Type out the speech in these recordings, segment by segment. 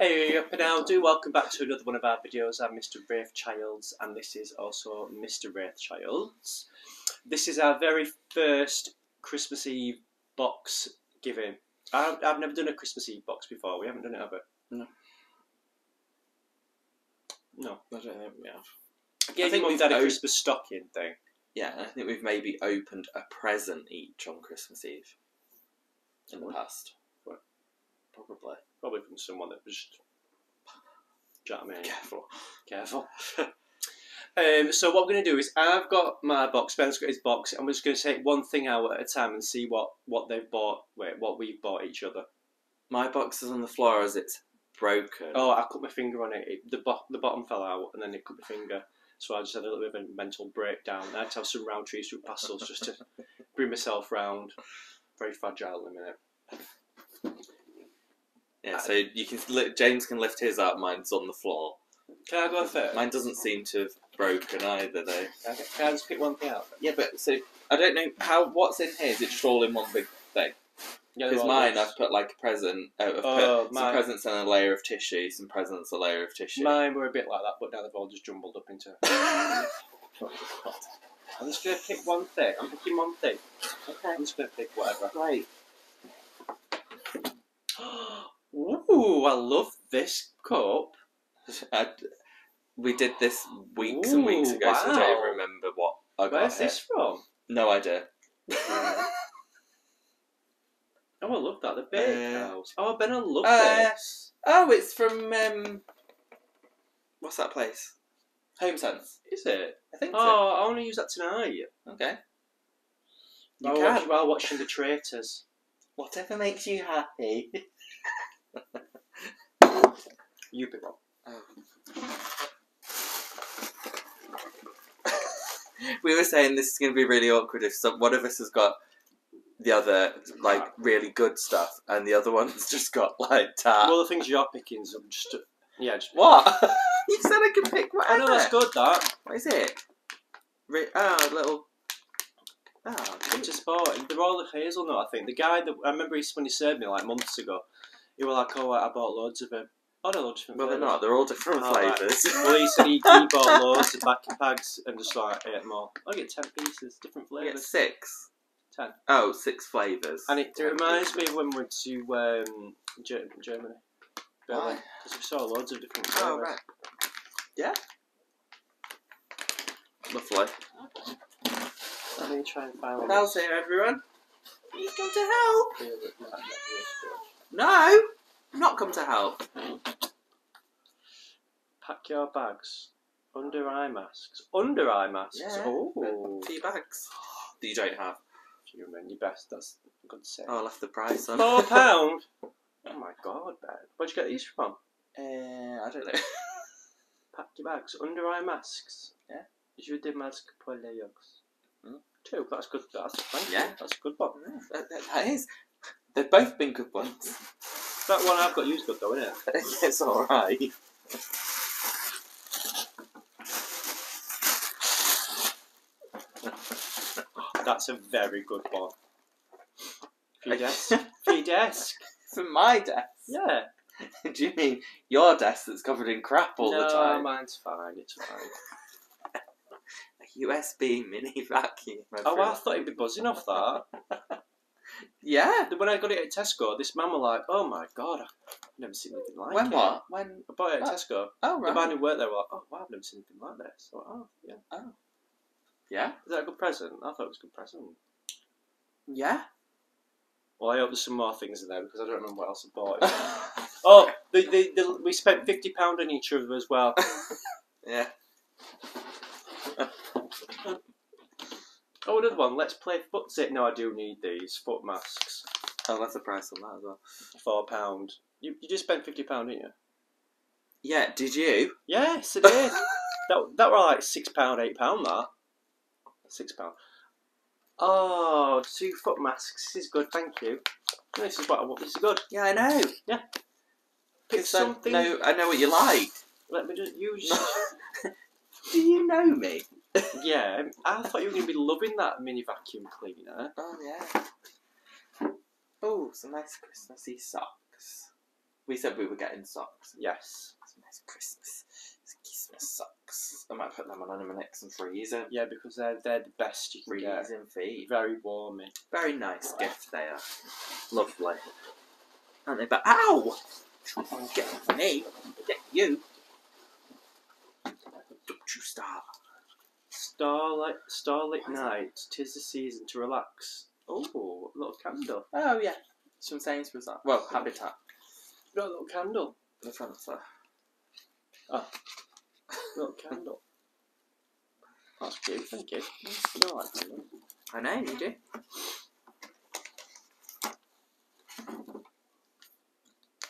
Hey up and now do welcome back to another one of our videos. I'm Mr. Wraith Childs and this is also Mr. Wraith Childs. This is our very first Christmas Eve box giving. I've, I've never done a Christmas Eve box before. We haven't done it ever. No. No. I don't think we have. I gave I think we've dad a Christmas stocking thing. Yeah, I think we've maybe opened a present each on Christmas Eve in the past. What? Probably. Probably from someone that was. Do you know what I mean? Careful. Careful. um, so what we're going to do is I've got my box, Ben's got his box, and we're just going to take one thing out at a time and see what, what they've bought, wait, what we've bought each other. My box is on the floor as it's broken. Oh, I cut my finger on it. it the, bo- the bottom fell out, and then it cut my finger. So I just had a little bit of a mental breakdown. I had to have some Rowntree's Fruit Pastilles just to bring myself round. Very fragile in a minute. Yeah, so you can li- James can lift his up. Mine's on the floor. Can I go first? Mine doesn't seem to have broken either, though. Can I, can I just pick one thing out? Yeah, but so I don't know how. What's in here? Is it just all in one big thing? Yeah, Because they're mine. I've put like a present. Uh, I've Oh, put mine- some presents and a layer of tissue. Some presents, a layer of tissue. Mine were a bit like that, but now they've all just jumbled up into. I'm just going to pick one thing. I'm picking one thing. Okay. I'm just going to pick whatever. Great. Ooh, I love this cup. I, we did this weeks and weeks Ooh, ago, so I don't even remember what I got. Where's here. this from? No idea. Oh, I love that. The Uh, house. Oh, Ben, I love uh, this. oh, it's from um, what's that place? Home Sense. Is it? I think so. Oh, I want to use that tonight. Okay. You while, can. watch- while watching The Traitors. Whatever makes you happy. You pick one. we were saying this is going to be really awkward if some, one of us has got the other like really good stuff and the other one's just got like tat. well, the things you're picking is just. Yeah, just. what? you said I could pick I whatever. know that's good. That What is it? Re- oh, ah, a little. Oh, Ritter Sport. They're all the hazelnut. I think the guy that I remember he, when he served me like months ago. He were like, "Oh, I bought loads of them." Oh, no, loads of different well, they're flavours. not. They're all different Oh, right. flavours. Well, he said he, he bought loads of back bags and just like ate them all. I get ten pieces, different You get flavours. six. Ten. Oh, six flavours. And it reminds me of when we went to um, Ger- Germany. Why? Because we saw loads of different flavours. Oh, right. Yeah. Lovely. Let me try and find one. How's here, everyone? You come to help? that's- No, I'm not come to help. Pack your bags. Under eye masks. Under eye masks. Yeah. Oh. Two bags that you don't have. Human, your best. That's a good say. Oh, I left the price on. Four pound. Oh my god. Where'd you get these from? Uh, I don't know. Pack your bags. Under eye masks. Yeah. Je des masques pour les yeux. Two. That's good. That's thank Yeah. You. That's a good one. that, that- that is. They've both been good ones. That one I've got used good though, isn't it? it's alright. That's a very good one. For your desk. For your desk. For my desk. Yeah. Do you mean your desk that's covered in crap all no, the time? mine's fine. It's fine. A USB mini vacuum. Oh, I thought he'd be buzzing off that. Yeah. When I got it at Tesco, this man was like, "Oh my god, I've never seen anything like When it." what? When? I bought it at Oh, Tesco. Oh, The man right. who worked there was like, "Oh wow, I've never seen anything like this." I went, "Oh yeah." Oh. Yeah. Is that a good present? I thought it was a good present. Yeah. Well, I hope there's some more things in there because I don't remember what else I bought. oh, the, the, the, we spent fifty pound on each other as well. yeah. Oh, another one. Let's play footsie. No, I do need these foot masks. Oh, that's the price on that as well. Four pound. You, you just spent fifty pound, didn't you? Yeah. Did you? Yes, I did. that that were like six pound, eight pound. That six pound. Oh, two foot masks. This is good. Thank you. This is what I want. This is good. Yeah, I know. Pick 'Cause I something. know, I know what you like. Let me just use. Do you know me? Yeah, um, I thought you were going to be loving that mini vacuum cleaner. Oh yeah. Oh, some nice Christmassy socks. We said we were getting socks. Yes. Some nice Christmas, Christmas socks. I might put them on in my next and freeze them. Yeah, because they're they're the best you can get. Freezing feet. Very warming. Very nice gift they are. Lovely. Aren't they? But ow! Get me. Get you. Don't you start. Starlight, starlit night. Tis the season to relax. Oh, a little candle. Oh yeah. some from Sainsbury's. that. Well, Habitat. Got a little candle. The front there. Little candle. That's ah. cute. Thank you. Like candles. I know you do.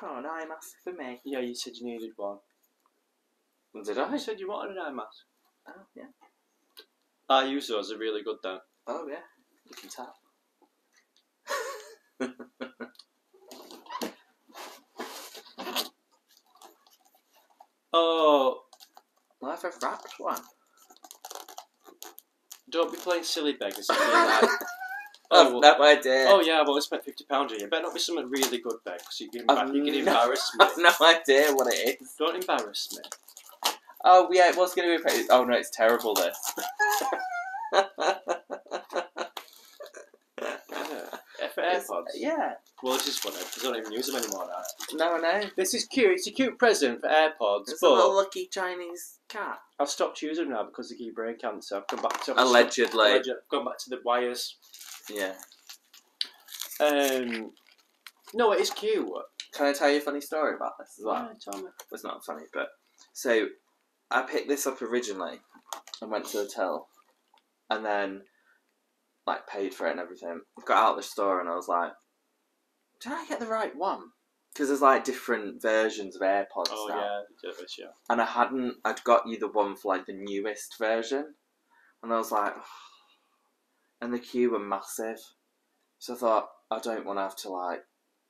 Oh, an eye mask for me. Yeah, you said you needed one. Did I? You said you wanted an eye mask. Oh yeah. I use those. They're really good though. Oh yeah. You can tell. Oh, well, I've wrapped one. don't be playing silly beggars. be like, Oh, well, no idea. oh yeah, I've only spent fifty pounds on you. Better not be something really good, beg, because you can, I've you can no- embarrass me. I've no idea what it is. Don't embarrass me. Oh yeah, it was going to be. pretty- Oh no, it's terrible. This. Yeah. Yeah. Well, this is funny because I don't even use them anymore now. No, I know. This is cute. It's a cute present for AirPods, It's a little but lucky Chinese cat. I've stopped using them now because they give you brain cancer. I've gone back to Allegedly. Alleged- I've gone back to the wires. Yeah. Um, no, it is cute. Can I tell you a funny story about this as well? Yeah, tell me. It's not funny, but so I picked this up originally and went to the till, and then like paid for it and everything. Got out of the store and I was like, "Did I get the right one?" Because there's like different versions of AirPods Oh now, yeah, they do this, yeah. and I hadn't. I'd got you the one for like the newest version, and I was like, and the queue were massive, so I thought I don't want to have to like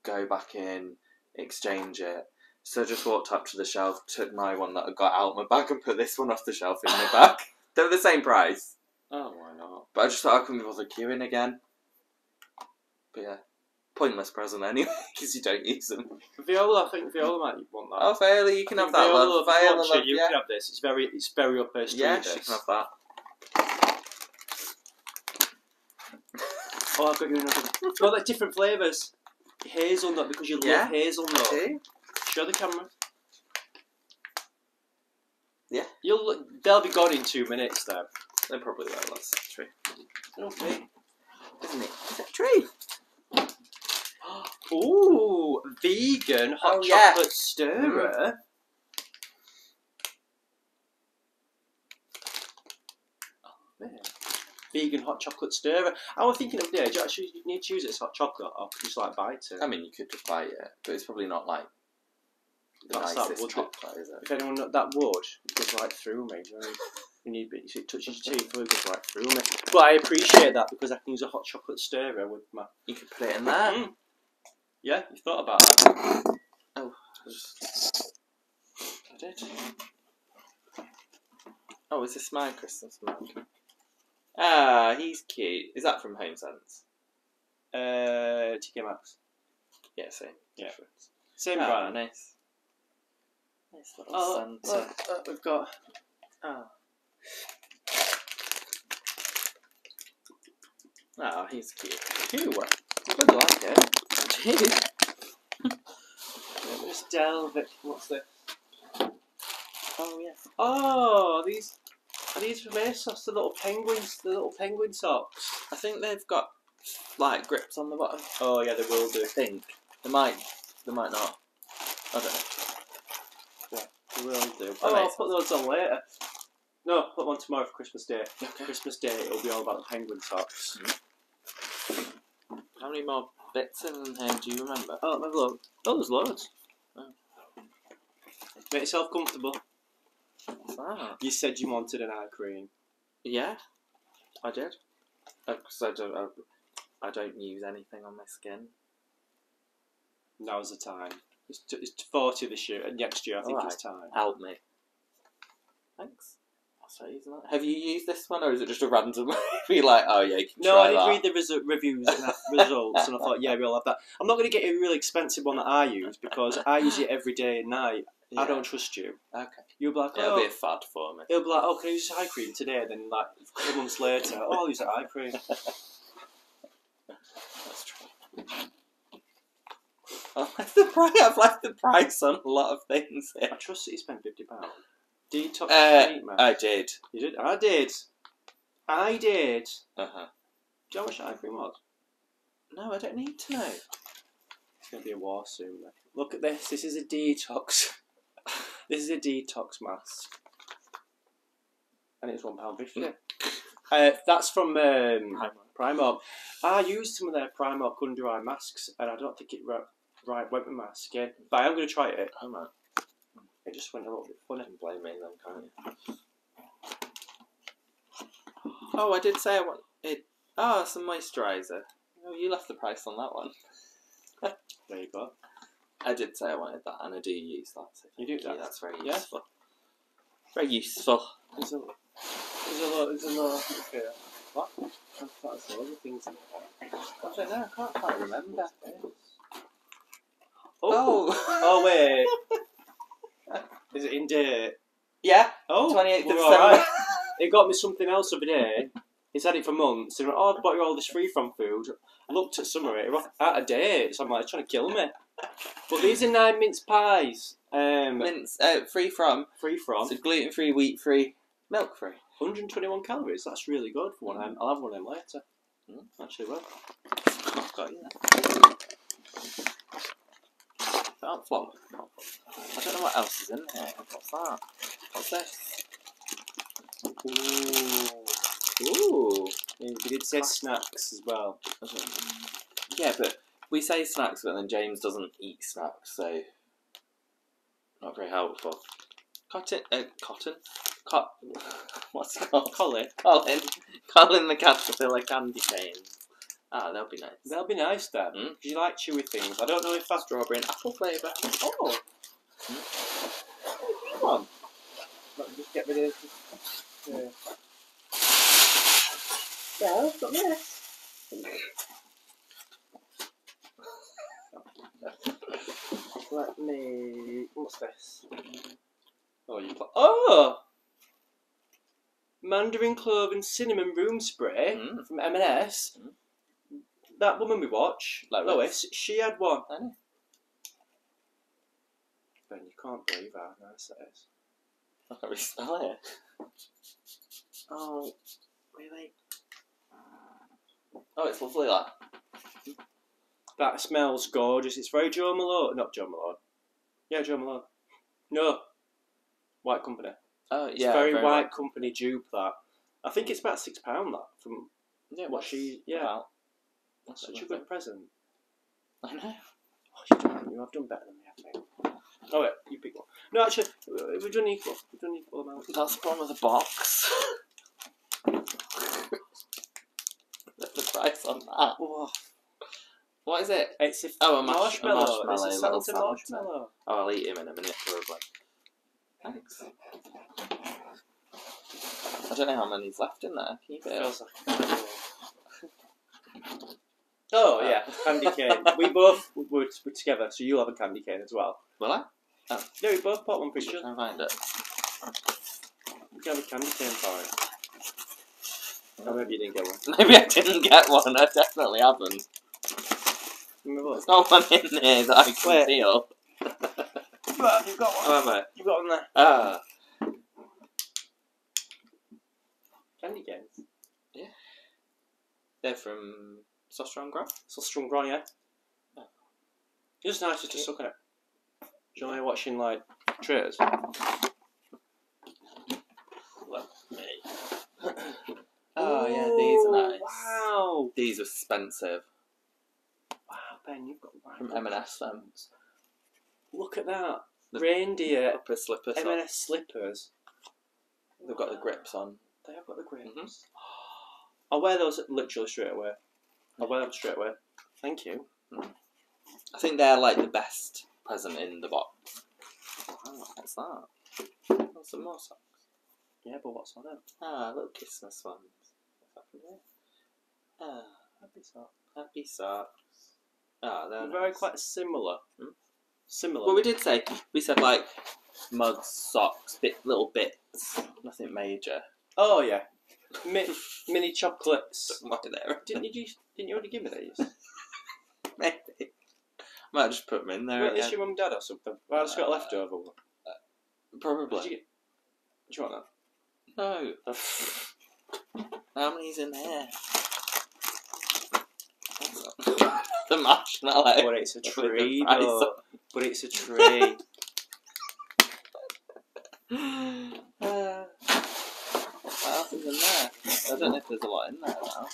go back in, exchange it. So I just walked up to the shelf, took my one that I got out of my bag, and put this one off the shelf in my bag. They were the same price, Oh, why not? but I just thought I couldn't be bothered queuing again. But yeah, pointless present anyway, because you don't use them. Viola, I think Viola might want that. Oh, Fairly, you can I have that Viola, love. you Viola, love, you yeah. can have this. It's very, it's very up her street. Yeah, she can have that. Oh, I've got you another. Well, they're different flavours. Hazelnut because you Yeah. love hazelnut. See? Show the camera. Yeah. You'll. They'll be gone in two minutes. Then. They probably will. That's true. Okay. Isn't it? Is it true? Ooh, vegan hot Oh, yeah. chocolate stirrer. Oh. Vegan hot chocolate stirrer. I was thinking of the age. Actually, you need to use it as hot chocolate, or just like bite it. I mean, you could just bite it, but it's probably not like the That's that nicest wood. chocolate, is it? If anyone know that would, it goes right through me. You know, you need it, it touches your teeth, it goes right through me. But I appreciate that because I can use a hot chocolate stirrer with my. You could put it in there. Mm. Yeah, you thought about that. Oh, I did. oh, is this my Christmas mug? Ah, he's cute. Is that from Home Sense? Uh, TK Maxx. Yeah, same. Yeah. difference. Same Ah, brand. nice. Nice little Oh, Santa. look, look, we've got. Oh. Oh, he's cute. Ew. Good like it. Let me just delve it. What's this? Oh yeah. Oh, these are these from ASOS, the little penguins, the little penguin socks. I think they've got like grips on the bottom. Oh yeah, they will do. I think they might. They might not. I don't know. Yeah, They will do. Oh, I'll put those on later. No, put one tomorrow for Christmas Day. Okay. Christmas Day, it'll be all about the penguin socks. How many more bits in here do you remember? Oh, have a look. Oh, there's loads. Oh. Make yourself comfortable. What's that? You said you wanted an eye cream. Yeah, I did. Uh, because I don't. I, I don't use anything on my skin. Now's the time. It's, t- it's 40 this year, and next year I think it's time. Help me. Thanks. That's isn't it? Have you used this one, or is it just a random? Be like, oh yeah, you can No, I did that. read the resu- reviews and that results, and I thought, yeah, we'll have that. I'm not going to get a really expensive one that I use because I use it every day and night. Yeah. I don't trust you. Okay. You'll be like, It'll oh, be a oh. fad for me. He'll be like, oh, can I use eye cream today? Then, like, a couple months later, oh, I'll use eye cream. That's true. I like the price. I've liked the price on a lot of things I here. trust that you spent £50. Detox Uh, man. I did. you did? I did. I did. Uh huh. Do you know how much eye cream was? No, I don't need to know. It's going to be a war soon, then. Look at this. This is a detox. this is a detox mask. And it's £1.50. Uh, that's from um, Primark. I used some of their Primark under eye masks, and I don't think it right, right went with my skin. But I am going to try it. Oh man, It just went a little bit funny. you can blame me then, can't you? Oh, I did say I want it. Oh, some moisturiser. Oh, you left the price on that one. There you go. I did say I wanted that, and I do use that. So You do thank that? That's very Yeah. useful. Very useful. There's a, there's a lot. There's a lot. Okay. What? I've got some other things in there. I don't know. I can't quite remember. Oh. Oh, oh wait. Is it in date? yeah. Oh. 28th of we're December. alright. It got me something else the other day. He's had it for months. And oh, I bought you all this free from food. I looked at some of it. It was out of date. So I'm like, trying to kill me. But these are nine mince pies. Um, Mince, uh, free from. free from. So gluten free, wheat free, milk free. 121 calories. That's really good for one. of them. I'll have one of them later. Mm. Actually, well. I've got you. Can't flop. I don't know what else is in here. What's that? What's this? Ooh. Ooh. Yeah, we did say snacks as well. Yeah, but we say snacks, but then James doesn't eat snacks, so not very helpful. Cotton, uh, cotton, cot. What's it called? Colin. Colin, Colin the caterpillar candy canes. Ah, that'll be nice. That'll be nice then. Mm. you like chewy things. I don't know if that's. Strawberry and apple flavour. Oh. Come on. Let me just get rid of this. Uh, yeah, I've got this. Let me. What's this? Oh, you. Oh! Mandarin clove and cinnamon room spray Mm. from M&S. Mm. That woman we watch, Lois. Lois, she had one. I know. Ben, you can't believe how nice that is. I can't really spell it. Oh, really? Oh, it's lovely, that. That smells gorgeous. It's very Jo Malone. Not Jo Malone. Yeah, Jo Malone. No. White Company. Oh, It's yeah. very, very White Company dupe, that. I think it's about £6 that, from Yeah, what she- yeah. about? What's such a good present. I know. Oh, you've done, you have done better than me, I think. Oh, wait, you pick one. No, actually, uh, we've done equal. We've done equal amounts. That's the problem with the box. What's the price on that? Oh, What is it? it's a Oh, a mash- a marshmallow. marshmallow, It's a little salted marshmallow. Oh, I'll eat him in a minute, probably. Thanks. I don't know how many's left in there. Can you get it? Feels like Oh yeah, candy cane. we both were, were together, so you'll have a candy cane as well. Will I? Yeah, we both bought one for each Try other. and find it. You can have a candy cane for it. Or maybe you didn't get one. Maybe I didn't get one. I definitely haven't. There's not one in there that I can Where? feel. You've got Oh, have I? You've got one there. Ah. Candy canes. Yeah. They're from Søstrene Grene? So strong ground, yeah. Oh. It's nice just to suck on it. Do you know when you're watching like trailers? Oh, yeah, these are nice. Wow. These are expensive. Wow, Ben, you've got right From M&S, then. Look at that. The- Reindeer Upper slipper socks. M&S slippers. They've got the grips on. They have got the grips. Mhm. I'll wear those literally straight away. I'll wear them straight away. Thank you. I think they're like the best present in the box. Wow, what's that? Oh, some more socks. Yeah, but what's on it? Ah, little Christmas ones. What's happened here? Ah, Happy sock. happy socks. Ah, they're They're very quite similar. Hmm? Similar. Well, we did say we said like mugs, socks, bit little bits, nothing major. Oh yeah, Mi- mini chocolates. There? Didn't you? Didn't you already give me these? Maybe. Might just put them in there Weren't these your mum and dad or something? Well, I just got a Uh, leftover one. Probably. Did you, get- do you want that? No. that? How many's in there? the marshmallow. But it's a tree, though. But it's a tree. Uh, what else is in there? I don't know if there's a lot in there now.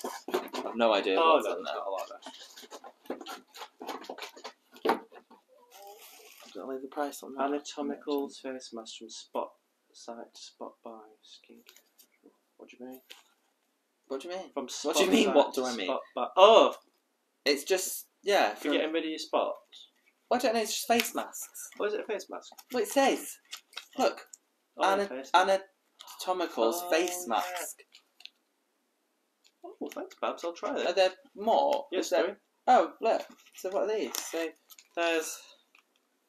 I've no idea oh what's no, in there. a lot there. Did I leave the price on that? Anatomical face mask from Spot Site Spot by Skin. What do you mean? What do you mean? From spot What do you mean, what do I mean? By- oh, It's just yeah. for For, getting rid of your spots. I don't know. It's just face masks. What is it a face mask? What it says. Look, Oh, Ana- a face Oh, face mask. Oh, thanks, Babs. I'll try that. Are that. there more? Yes, Is there- there. Oh, look. So what are these? So there's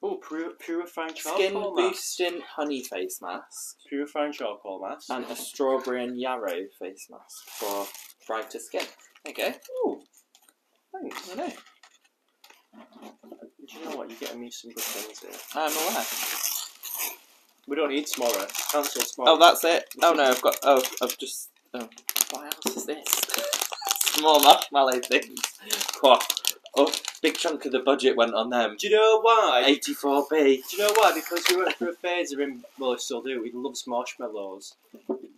Oh, pur- purifying charcoal skin mask. boosting honey face mask Purifying charcoal mask. and a strawberry and yarrow face mask for brighter skin. Okay. you go. Oh, thanks. I know. Do you know what? You're getting me some good things here. I'm aware. We don't need tomorrow. Cancel tomorrow. Oh, that's it. Oh no, I've got. Oh, I've just. Oh, what else is this? More marshmallow things. What? Oh, big chunk of the budget went on them. Do you know why? 84p. Do you know why? Because we went through a phase of him, well, I still do. He loves marshmallows.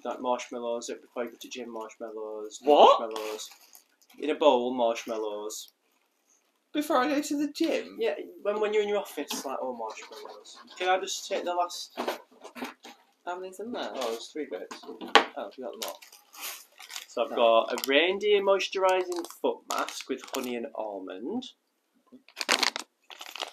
Like marshmallows, before you go to gym, marshmallows. What? Marshmallows. In a bowl, marshmallows. Before I go to the gym. Yeah, when, when you're in your office, like, oh, marshmallows. Can I just take the last. How many's in there? Oh, there's three bits. Oh, we got them all. So I've No. got a reindeer moisturising foot mask with honey and almond.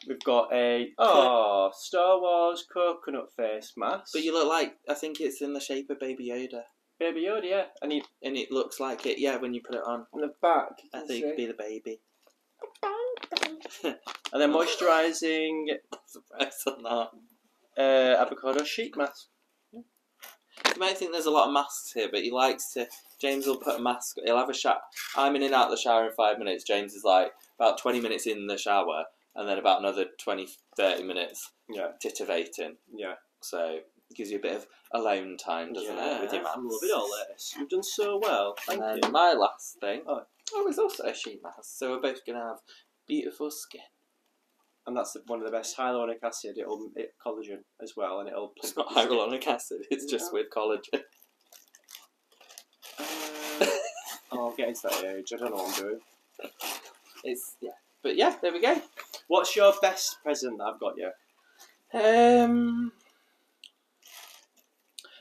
We've got a oh Star Wars coconut face mask. But you look like I think it's in the shape of Baby Yoda, Baby Yoda, yeah. And he, and it looks like it. Yeah, when you put it on, on the back, you I think see. it could be the baby. And then moisturising Surprise on that. uh, avocado sheet mask. You might think there's a lot of masks here, but he likes to. James will put a mask. He'll have a shower. I'm in and out of the shower in five minutes. James is like about 20 minutes in the shower, and then about another 20, 30 minutes Yeah, titivating. yeah. So it gives you a bit of alone time, doesn't yeah, it, with your I love it all this. You've done so well. Thank and you. then my last thing. Oh. oh, it's also a sheet mask. So we're both gonna have beautiful skin. And that's one of the best hyaluronic acid. It'll it, collagen as well, and it'll. It's not hyaluronic acid. It's just with collagen. Uh, oh, I'm getting to that age. I don't know what I'm doing. It's yeah, but yeah, there we go. What's your best present that I've got you? Um,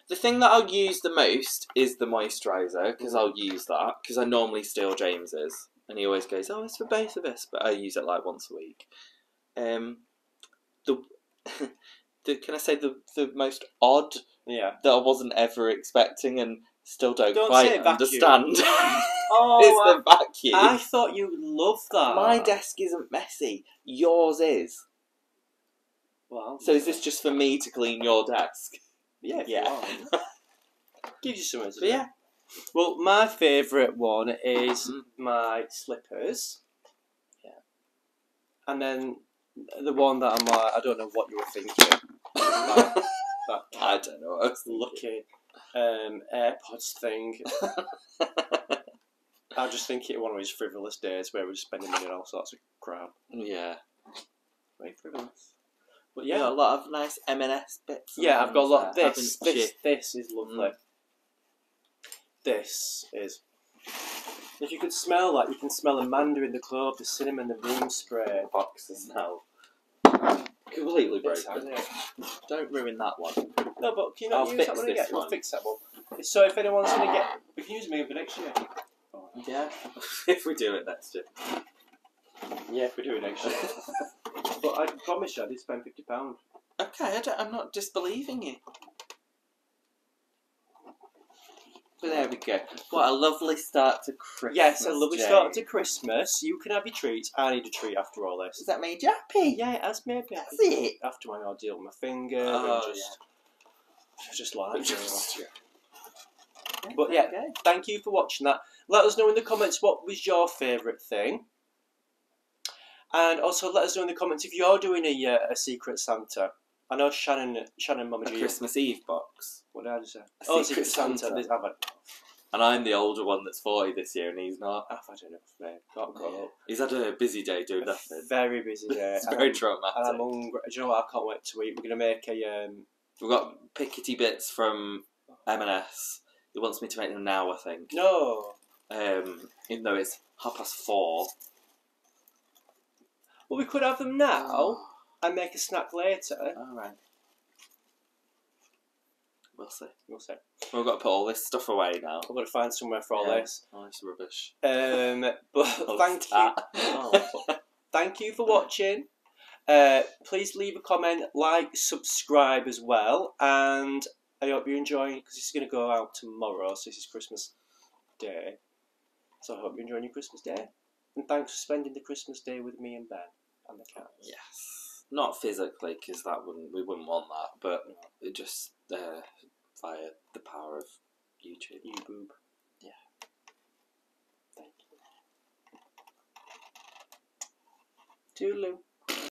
the thing that I'll use the most is the moisturiser because I'll use that because I normally steal James's and he always goes, "Oh, it's for both of us," but I use it like once a week. Um, the the can I say the the most odd Yeah. that I wasn't ever expecting and still don't, Don't quite understand Oh, is the vacuum. I thought you loved that. My desk isn't messy. Yours is. Well, So is this just for me to clean your desk? Yeah, Yeah. you. Gives you something to But yeah. Well, my favourite one is Mhm. my slippers. Yeah. And then the one that I'm like, I don't know what you were thinking. that, that I don't know. What I was lucky um, AirPods thing. I just think it one of those frivolous days where we're just spending money on all sorts of crap. yeah. Very frivolous. But Yeah, yeah, a lot of nice M&S bits. yeah, I've got a lot. there, This, this, this is lovely. Mm. This is. If you could smell that, you can smell Amanda in the club, the cinnamon, the room spray. Box boxes now. Completely It's broken. hard, Don't ruin that one. No, but can you not I'll use fix that one this again? We'll one. fix that one. So if anyone's going to get. We can use me for next year. Yeah. if we do it next year. Yeah, if we do it next year. but I promise you, I did spend £50. Okay, I don't, I'm not disbelieving you. But there we go. What a lovely start to Christmas. Yes, a lovely start to Christmas. You can have your treats. I need a treat after all this. Has that made you happy? Yeah, it has made me That's happy. it. After my ordeal with my finger Oh, and just, just like Just- But yeah. Okay. Thank you for watching that. Let us know in the comments what was your favourite thing. And also let us know in the comments if you're doing a, uh, a Secret Santa. I know Shannon, Shannon Mama A G. Christmas Eve box. What did I just say? A oh, Secret Secret Santa. Santa. This, I've had, And I'm the older one that's 40 this year and he's not. I've had enough, mate. Got caught up. He's had a busy day doing nothing. Very busy day. It's very I'm- traumatic. And I'm hungry. Do you know what? I can't wait to eat. We're going to make a. Um, We've got pickety bits from M&S. He wants me to make them now, I think. no. Um, even though it's half past four. Well, we could have them now and make a snack later. Alright. We'll see. We'll see. We've got to put all this stuff away now. I've got to find somewhere for all Yeah. this. Oh, it's rubbish. Um, but thank you. Oh, thank you for watching. Uh, please leave a comment, like, subscribe as well, and I hope you're enjoying because it's going to go out tomorrow. So this is Christmas Day. So I hope you're enjoying your Christmas Day, and thanks for spending the Christmas Day with me and Ben and the cats. Yes. Not physically, because that wouldn't we wouldn't want that, but it just uh, via the power of YouTube. You boob. Yeah. Thank you. Toodaloo.